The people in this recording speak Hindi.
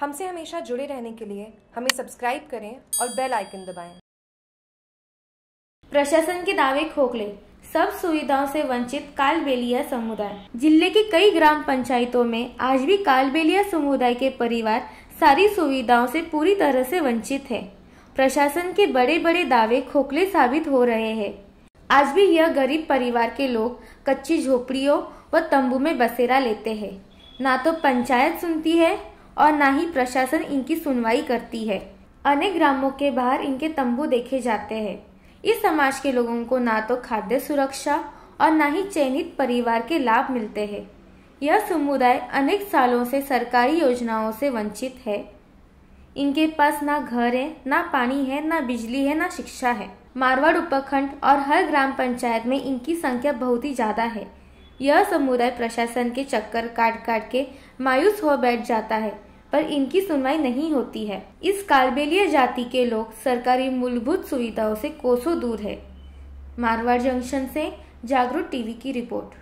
हमसे हमेशा जुड़े रहने के लिए हमें सब्सक्राइब करें और बेल आइकन दबाएँ। प्रशासन के दावे खोखले। सब सुविधाओं से वंचित कालबेलिया समुदाय। ज़िले की कई ग्राम पंचायतों में आज भी कालबेलिया समुदाय के परिवार सारी सुविधाओं से पूरी तरह से वंचित है। प्रशासन के बड़े बड़े दावे खोखले साबित हो रहे हैं। आज भी यह गरीब परिवार के लोग कच्ची झोपड़ियों व तंबू में बसेरा लेते हैं। ना तो पंचायत सुनती है और न ही प्रशासन इनकी सुनवाई करती है। अनेक ग्रामों के बाहर इनके तंबू देखे जाते हैं। इस समाज के लोगों को ना तो खाद्य सुरक्षा और न ही चयनित परिवार के लाभ मिलते हैं। यह समुदाय अनेक सालों से सरकारी योजनाओं से वंचित है। इनके पास ना घर है, ना पानी है, ना बिजली है, ना शिक्षा है। मारवाड़ उपखंड और हर ग्राम पंचायत में इनकी संख्या बहुत ही ज़्यादा है। यह समुदाय प्रशासन के चक्कर काट काट के मायूस हो बैठ जाता है, पर इनकी सुनवाई नहीं होती है। इस कालबेलिया जाति के लोग सरकारी मूलभूत सुविधाओं से कोसों दूर है। मारवाड़ जंक्शन से जागरूक टीवी की रिपोर्ट।